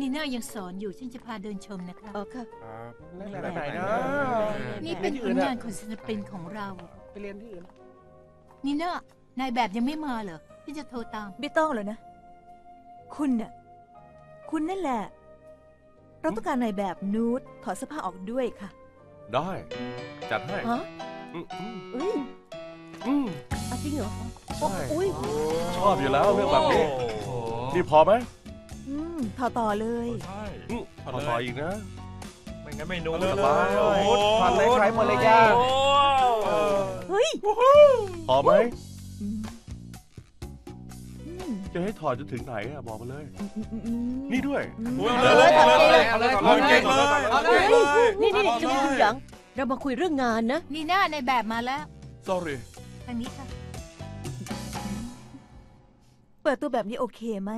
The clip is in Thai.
นีน่ายังสอนอยู่ฉันจะพาเดินชมนะคะอ๋อค่ะแล้วไหนนะนี่เป็นผลงานของศิลปินของเรา ไปเรียนที่อื่น นีน่านายแบบยังไม่มาเหรอที่จะโทรตาม ไม่ต้องแล้วนะ คุณน่ะ คุณนั่นแหละ เราต้องการในายแบบนูดถอดเสื้อผ้าออกด้วยค่ะได้ จัดให้ฮะอืมอืมเอ้ยอืมอะจริงเหรอ ใช่อุ้ย ชอบอยู่แล้วเรื่องแบบนี้ นี่พอไหมอืม ถอดต่อเลย ใช่อืมขอต่ออีกนะ ไม่งั้นไม่นูสบายโอ้โหผ่านเลยใช้หมดเลยย่าโอ้เฮ้ยพอไหมอืมอืมจะให้ถอดจนถึงไหนอะบอกมาเลยอืมอืมอืมนี่ด้วยอืมเอาเลยเอาเลยเอาเลยเอาเลยเอาเลยเอาเลยนี่นี่จุ๊บหยางเรามาคุยเรื่องงานนะนีน่านายแบบมาแล้ว sorry ทางนี้ค่ะ เปิดตัวแบบนี้โอเคไหม